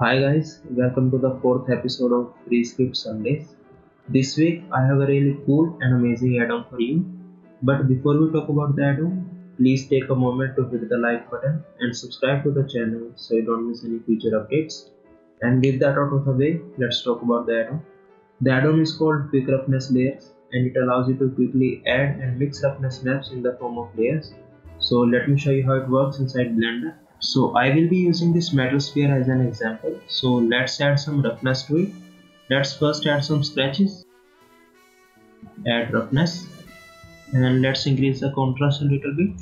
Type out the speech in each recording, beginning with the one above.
Hi guys, welcome to the fourth episode of Free Script Sundays. This week I have a really cool and amazing add-on for you. But before we talk about the add-on, please take a moment to hit the like button and subscribe to the channel so you don't miss any future updates. And with that out of the way, let's talk about the add-on. The add-on is called Quick Roughness Layers and it allows you to quickly add and mix roughness maps in the form of layers. So let me show you how it works inside Blender. So I will be using this metal sphere as an example. So let's add some roughness to it. Let's first add some scratches. Add roughness. And let's increase the contrast a little bit.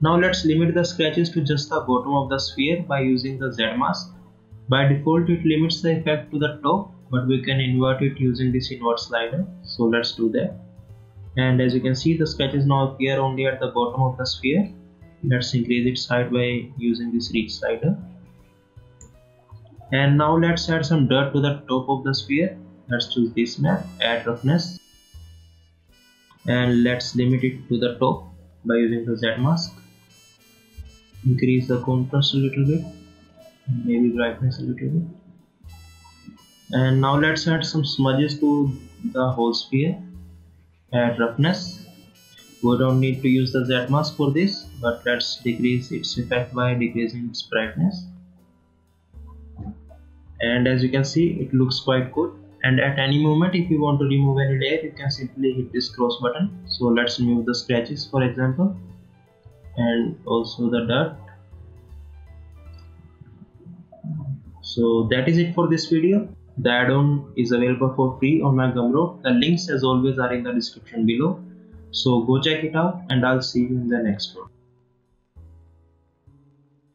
Now let's limit the scratches to just the bottom of the sphere by using the Z mask. By default it limits the effect to the top but we can invert it using this invert slider. So let's do that. And as you can see the scratches now appear only at the bottom of the sphere let's increase its height by using this reach slider. And now let's add some dirt to the top of the sphere. Let's choose this map add roughness. And let's limit it to the top by using the Z mask. Increase the contrast a little bit maybe brightness a little bit. And now let's add some smudges to the whole sphere. Add roughness we don't need to use the Z mask for this but let's decrease its effect by decreasing its brightness. And as you can see it looks quite good. And at any moment if you want to remove any layer you can simply hit this cross button. So let's remove the scratches for example and also the dirt. So that is it for this video. The add-on is available for free on my Gumroad. The links as always are in the description below. So go check it out and I'll see you in the next one.